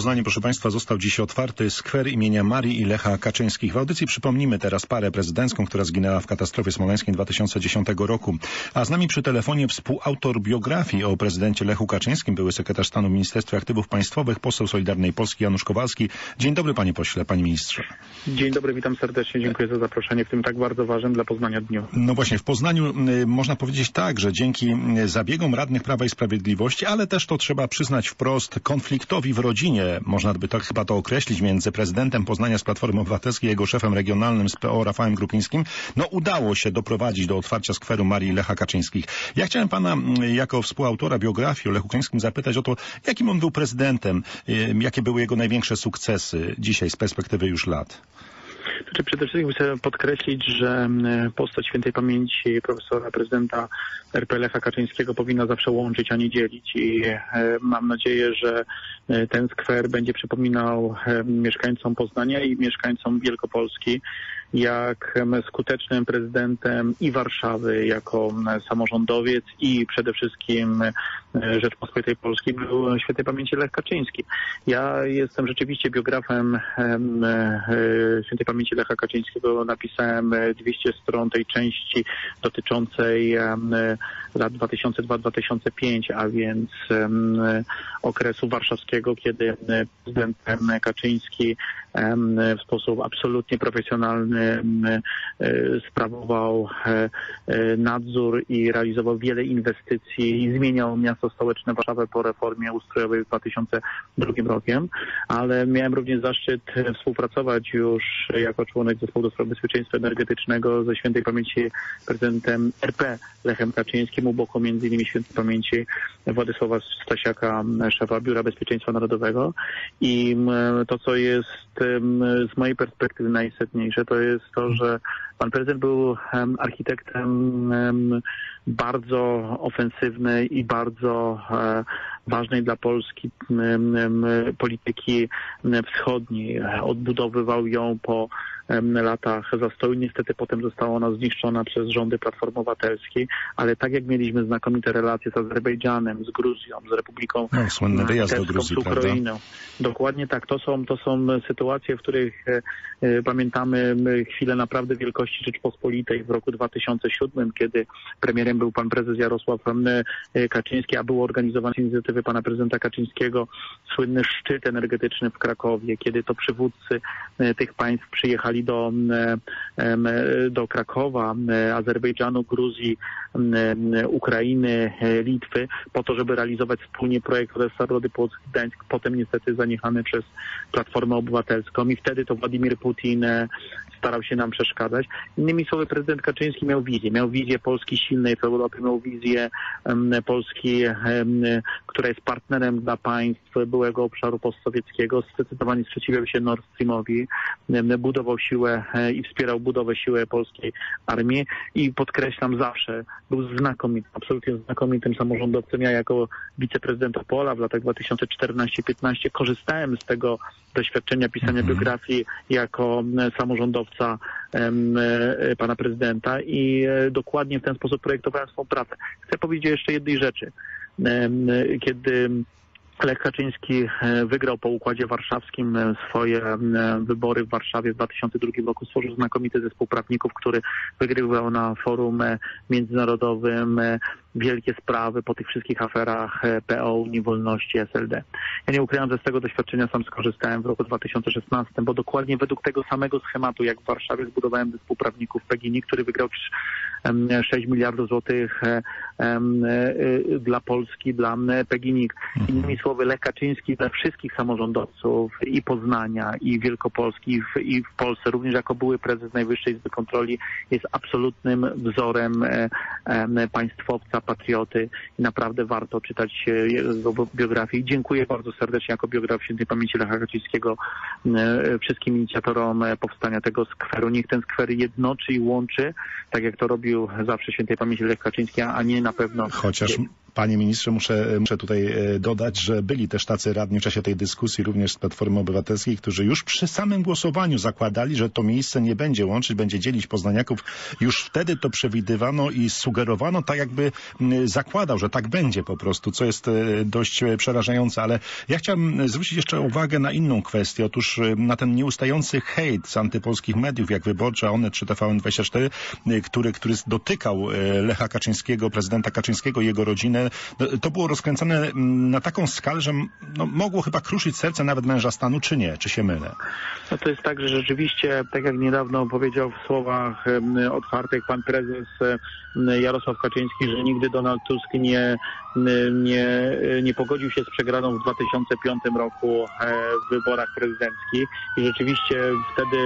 Poznaniu, proszę Państwa, został dziś otwarty skwer imienia Marii i Lecha Kaczyńskich. W audycji przypomnimy teraz parę prezydencką, która zginęła w katastrofie smoleńskiej 2010 roku. A z nami przy telefonie współautor biografii o prezydencie Lechu Kaczyńskim, były sekretarz stanu w Ministerstwie Aktywów Państwowych, poseł Solidarnej Polski Janusz Kowalski. Dzień dobry panie pośle, panie ministrze. Dzień dobry, witam serdecznie, dziękuję za zaproszenie w tym tak bardzo ważnym dla Poznania dniu. No właśnie, w Poznaniu y, można powiedzieć tak, że dzięki y, zabiegom radnych Prawa i Sprawiedliwości, ale też to trzeba przyznać wprost, konfliktowi w rodzinie, można by tak chyba to określić, między prezydentem Poznania z Platformy Obywatelskiej i jego szefem regionalnym z PO Rafałem Grupińskim, no udało się doprowadzić do otwarcia skweru Marii Lecha Kaczyńskich. Ja chciałem pana y, jako współautora biografii o Lechu Kaczyńskim zapytać o to, jakim on był prezydentem, y, jakie były jego największe sukcesy dzisiaj z perspektywy już lat. Znaczy przede wszystkim chcę podkreślić, że mm, postać świętej pamięci profesora prezydenta RP Lecha Kaczyńskiego powinna zawsze łączyć, a nie dzielić. I e, mam nadzieję, że e, ten skwer będzie przypominał e, mieszkańcom Poznania i mieszkańcom Wielkopolski, jak skutecznym prezydentem i Warszawy jako samorządowiec i przede wszystkim Rzeczpospolitej Polskiej był świętej pamięci Lech Kaczyński. Ja jestem rzeczywiście biografem świętej pamięci Lecha Kaczyńskiego. Napisałem 200 stron tej części dotyczącej lat 2002-2005, a więc okresu warszawskiego, kiedy prezydent Kaczyński w sposób absolutnie profesjonalny sprawował e, e, nadzór i realizował wiele inwestycji zmieniał miasto stołeczne Warszawę po reformie ustrojowej w 2002 rokiem, ale miałem również zaszczyt współpracować już jako członek zespołu do spraw bezpieczeństwa energetycznego ze świętej pamięci prezydentem RP Lechem Kaczyńskim u boku między innymi świętej pamięci Władysława Stasiaka, szefa Biura Bezpieczeństwa Narodowego. I to, co jest z mojej perspektywy najistotniejsze, to jest to, że pan prezydent był architektem bardzo ofensywnej i bardzo e, ważnej dla Polski polityki wschodniej. Odbudowywał ją po latach zastoju. Niestety potem została ona zniszczona przez rządy Platformy Obywatelskiej, ale tak jak mieliśmy znakomite relacje z Azerbejdżanem, z Gruzją, z Republiką no, słynny wyjazd do Gruzji, z Ukrainą. Prawda? Dokładnie tak. To są, to są sytuacje, w których e, e pamiętamy chwilę naprawdę wielkości Rzeczpospolitej w roku 2007, kiedy premierem był pan prezes Jarosław e, Kaczyński, a był organizowany z inicjatywy pana prezydenta Kaczyńskiego słynny szczyt energetyczny w Krakowie, kiedy to przywódcy e, tych państw przyjechali do, do Krakowa, Azerbejdżanu, Gruzji, Ukrainy, Litwy, po to, żeby realizować wspólnie projekt Odessa Rody Płock Gdańsk, potem niestety zaniechany przez Platformę Obywatelską i wtedy to Władimir Putin starał się nam przeszkadzać. Innymi słowy, prezydent Kaczyński miał wizję. Miał wizję Polski silnej w Europie, miał wizję Polski, um, która jest partnerem dla państw byłego obszaru postsowieckiego. Zdecydowanie sprzeciwiał się Nord Streamowi, budował siłę e, i wspierał budowę siły polskiej armii i podkreślam zawsze, był znakomitym, absolutnie znakomitym samorządowcem. Ja jako wiceprezydent Opola w latach 2014-15 korzystałem z tego doświadczenia pisania mhm. biografii jako samorządowca e, pana prezydenta i e, dokładnie w ten sposób projektowałem swą pracę. Chcę powiedzieć jeszcze jednej rzeczy. Kiedy Lech Kaczyński e, wygrał po Układzie Warszawskim e, swoje e, wybory w Warszawie w 2002 roku. Stworzył znakomity zespół prawników, który wygrywał na forum międzynarodowym wielkie sprawy po tych wszystkich aferach PO, Unii Wolności, SLD. Ja nie ukrywam, że z tego doświadczenia sam skorzystałem w roku 2016, bo dokładnie według tego samego schematu, jak w Warszawie zbudowałem zespół prawników PGNiG, który wygrał 6 miliardów złotych dla Polski, dla PGNiG. Innymi słowy, Lech Kaczyński dla wszystkich samorządowców i Poznania, i Wielkopolski, i w, i w Polsce, również jako były prezes Najwyższej Izby Kontroli, jest absolutnym wzorem e, e, patrioty i naprawdę warto czytać jego biografię. Dziękuję bardzo serdecznie jako biograf świętej pamięci Lecha Kaczyńskiego e, wszystkim inicjatorom e, powstania tego skweru. Niech ten skwer jednoczy i łączy, tak jak to robił zawsze świętej pamięci Lech Kaczyński, a nie na pewno... Chociaż Panie ministrze, muszę, muszę tutaj e, dodać, że byli też tacy radni w czasie tej dyskusji, również z Platformy Obywatelskiej, którzy już przy samym głosowaniu zakładali, że to miejsce nie będzie łączyć, będzie dzielić poznaniaków. Już wtedy to przewidywano i sugerowano, tak jakby zakładał, że tak będzie po prostu, co jest e, dość przerażające. Ale ja chciałem zwrócić jeszcze uwagę na inną kwestię. Otóż e, na ten nieustający hejt z antypolskich mediów, jak Wyborcza, Onet czy TVN24, który, który dotykał Lecha Kaczyńskiego, prezydenta Kaczyńskiego jego rodzinę, no, to było rozkręcane mm, na taką skalę, że no, mogło chyba kruszyć serce nawet męża stanu, czy nie? Czy się mylę? No to jest tak, że rzeczywiście, tak jak niedawno powiedział w słowach otwartych pan prezes Jarosław Kaczyński, że nigdy Donald Tusk nie, nie, nie pogodził się z przegraną w 2005 roku e, w wyborach prezydenckich i rzeczywiście wtedy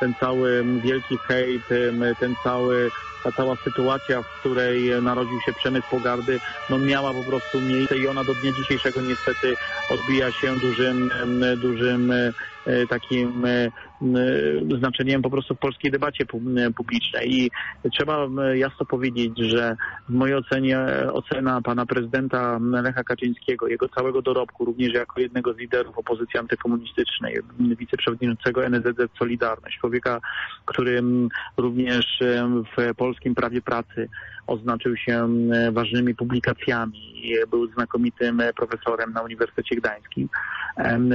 ten cały wielki hejt, ten cały ta cała sytuacja, w której narodził się przemysł pogardy, no miała po prostu miejsce i ona do dnia dzisiejszego niestety odbija się dużym, dużym e, takim e, znaczeniem po prostu w polskiej debacie publicznej. I trzeba jasno powiedzieć, że w mojej ocenie ocena pana prezydenta Lecha Kaczyńskiego, jego całego dorobku, również jako jednego z liderów opozycji antykomunistycznej, wiceprzewodniczącego NZZ Solidarność, człowieka, który również w polskim prawie pracy oznaczył się ważnymi publikacjami, był znakomitym profesorem na Uniwersytecie Gdańskim,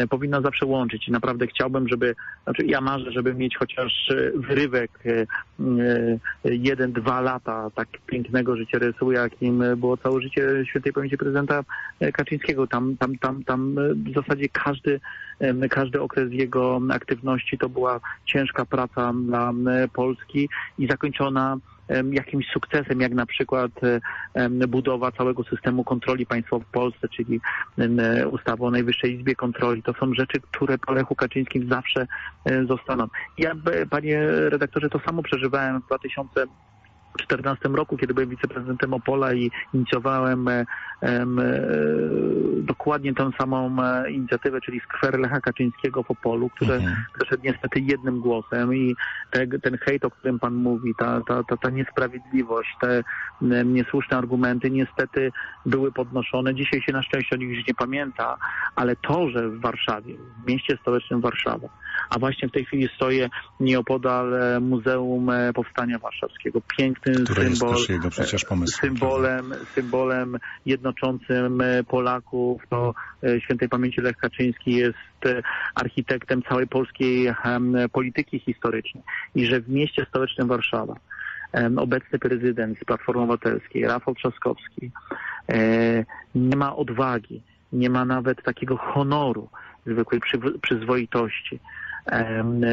powinno zawsze łączyć. Naprawdę chciałbym, żeby, znaczy ja marzę, żeby mieć chociaż wyrywek e, jeden, dwa lata tak pięknego życia rysu, jakim było całe życie świętej pamięci prezydenta Kaczyńskiego. Tam, tam, tam, tam w zasadzie każdy, każdy okres jego aktywności to była ciężka praca dla Polski i zakończona jakimś sukcesem, jak na przykład budowa całego systemu kontroli państwowej w Polsce, czyli ustawa o Najwyższej Izbie Kontroli. To są rzeczy, które po Lechu Kaczyńskim zawsze zostaną. Ja, panie redaktorze, to samo przeżywałem w 2000 2014 roku, kiedy byłem wiceprezydentem Opola i inicjowałem e, e, dokładnie tę samą e, inicjatywę, czyli skwer Lecha Kaczyńskiego w Opolu, który mhm. przeszedł niestety jednym głosem i te, ten hejt, o którym pan mówi, ta, ta, ta, ta niesprawiedliwość, te niesłuszne argumenty niestety były podnoszone. Dzisiaj się na szczęście o nich już nie pamięta, ale to, że w Warszawie, w mieście stołecznym Warszawa, a właśnie w tej chwili stoję nieopodal Muzeum Powstania Warszawskiego, piękny piękny symbol, jego przecież pomysł, symbolem, symbolem jednoczącym e, Polaków. To e, świętej pamięci Lech Kaczyński jest e, architektem całej polskiej polityki historycznej i że w mieście stołecznym Warszawa obecny prezydent z Platformy Obywatelskiej, Rafał Trzaskowski, nie ma odwagi, nie ma nawet takiego honoru, zwykłej przyzwoitości,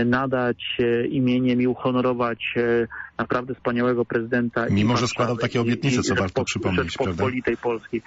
nadać imieniem i uhonorować naprawdę wspaniałego prezydenta. Mimo, że składał takie obietnice, co warto przypomnieć, Rzeczpospolitej Polskiej,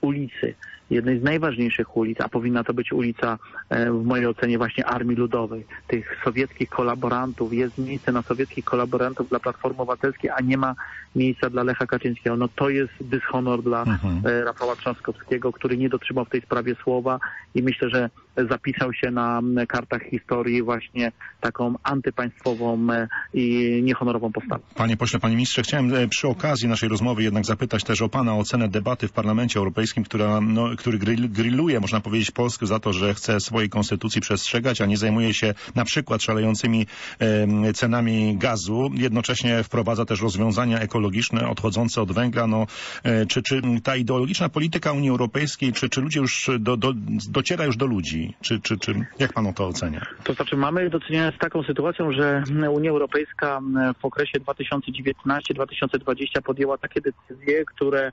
ulicy jednej z najważniejszych ulic, a powinna to być ulica w mojej ocenie właśnie Armii Ludowej, tych sowieckich kolaborantów. Jest miejsce na sowieckich kolaborantów dla Platformy Obywatelskiej, a nie ma miejsca dla Lecha Kaczyńskiego. No to jest dyshonor dla mhm. Rafała Trzaskowskiego, który nie dotrzymał w tej sprawie słowa i myślę, że zapisał się na kartach historii właśnie taką antypaństwową i niehonorową postawę. Panie pośle, panie ministrze, chciałem e, przy okazji naszej rozmowy jednak zapytać też o pana ocenę debaty w Parlamencie Europejskim, która, no, który grilluje, można powiedzieć, Polskę za to, że chce swojej konstytucji przestrzegać, a nie zajmuje się na przykład szalejącymi e, cenami gazu. Jednocześnie wprowadza też rozwiązania ekologiczne odchodzące od węgla. No, e, czy, czy ta ideologiczna polityka Unii Europejskiej, czy, czy ludzie już do, do, dociera już do ludzi? Czy, czy, czy jak pan to ocenia? To znaczy mamy do czynienia z taką sytuacją, że Unia Europejska w okresie 2019-2020 podjęła takie decyzje, które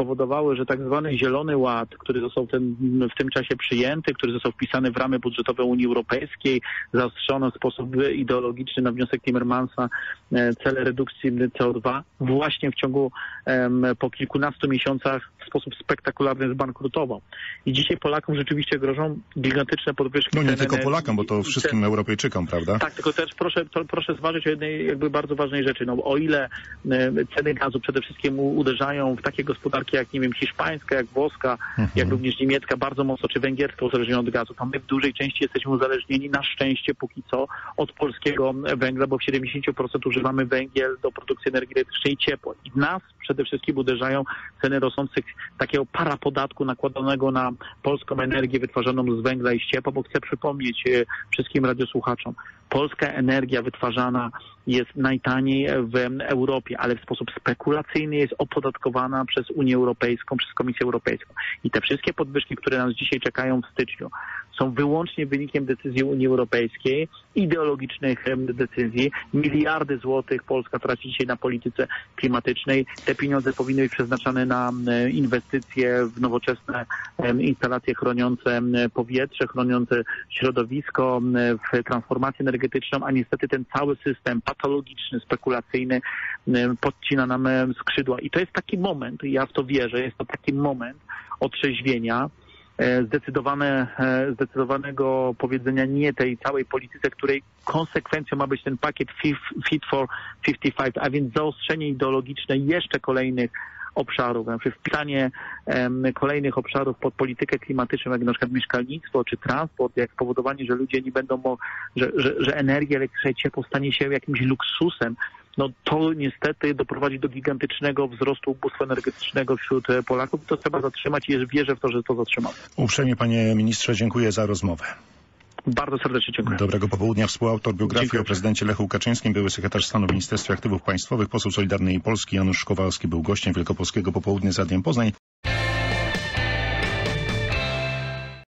spowodowały, że tak zwany Zielony Ład, który został ten, w tym czasie przyjęty, który został wpisany w ramy budżetowe Unii Europejskiej, zaostrzono w sposób ideologiczny na wniosek Timmermansa e, cele redukcji CO2, właśnie w ciągu po kilkunastu miesiącach w sposób spektakularny zbankrutował. I dzisiaj Polakom rzeczywiście grożą gigantyczne podwyżki. No nie tylko Polakom, bo to wszystkim Europejczykom, prawda? Tak, tylko też proszę, to, proszę zważyć o jednej jakby bardzo ważnej rzeczy. No, o ile ceny gazu przede wszystkim uderzają w takie gospodarki takie jak, nie wiem, hiszpańska, jak włoska, Mhm. jak również niemiecka, bardzo mocno, czy węgierska uzależnione od gazu, to my w dużej części jesteśmy uzależnieni na szczęście póki co od polskiego węgla, bo w 70% używamy węgiel do produkcji energii elektrycznej i ciepła. I nas przede wszystkim uderzają ceny rosnących takiego parapodatku nakładanego na polską energię wytwarzaną z węgla i z ciepła, bo chcę przypomnieć e, wszystkim radiosłuchaczom, polska energia wytwarzana jest najtaniej w Europie, ale w sposób spekulacyjny jest opodatkowana przez Unię Europejską, przez Komisję Europejską. I te wszystkie podwyżki, które nas dzisiaj czekają w styczniu, są wyłącznie wynikiem decyzji Unii Europejskiej, ideologicznych decyzji. Miliardy złotych Polska traci dzisiaj na polityce klimatycznej. Te pieniądze powinny być przeznaczane na inwestycje w nowoczesne instalacje chroniące powietrze, chroniące środowisko, w transformację energetyczną, a niestety ten cały system patologiczny, spekulacyjny podcina nam skrzydła. I to jest taki moment, ja w to wierzę, jest to taki moment otrzeźwienia, zdecydowane, e, zdecydowanego powiedzenia nie tej całej polityce, której konsekwencją ma być ten pakiet Fit- for 55, a więc zaostrzenie ideologiczne jeszcze kolejnych obszarów, na przykład wpisanie em, kolejnych obszarów pod politykę klimatyczną, jak na przykład mieszkalnictwo czy transport, jak spowodowanie, że ludzie nie będą, że, że, że energia elektryczna ciepło stanie się jakimś luksusem, no to niestety doprowadzi do gigantycznego wzrostu ubóstwa energetycznego wśród e, Polaków. To trzeba zatrzymać i wierzę w to, że to zatrzymamy. Uprzejmie, panie ministrze, dziękuję za rozmowę. Bardzo serdecznie dziękuję. Dobrego popołudnia. Współautor biografii Dziękuję. o prezydencie Lechu Kaczyńskim, były sekretarz stanu w Ministerstwie Aktywów Państwowych, poseł Solidarnej Polski Janusz Kowalski był gościem Wielkopolskiego Popołudnia z Radiem Poznań.